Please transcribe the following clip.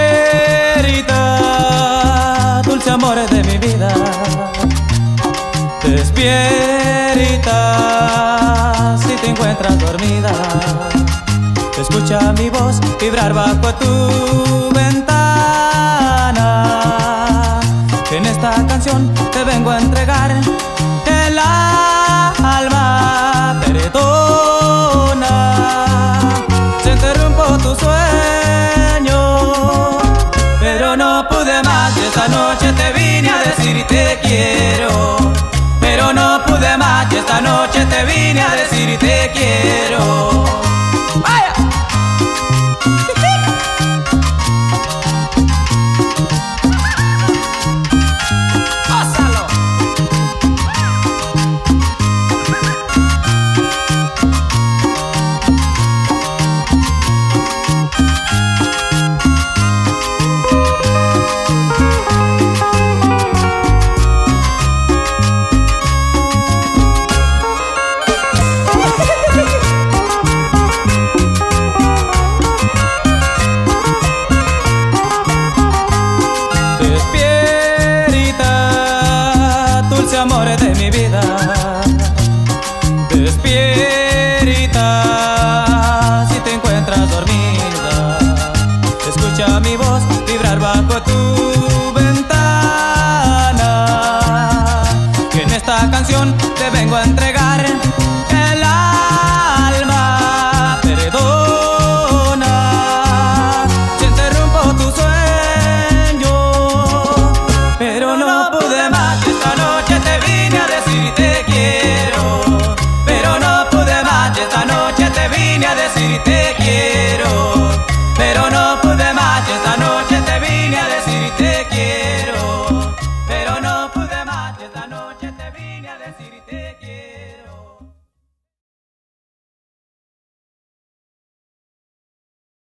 Despierta, dulce amor de mi vida. Despierta, si te encuentras dormida. Escucha mi voz vibrar bajo tu ventana. En esta canción te vengo a entregar esta noche te vine a decir te quiero. Pero no pude más y esta noche te vine a decir te quiero amor de mi vida. Despierta si te encuentras dormida. Escucha mi voz vibrar bajo tu ventana. Que en esta canción te vengo a entregar el alma.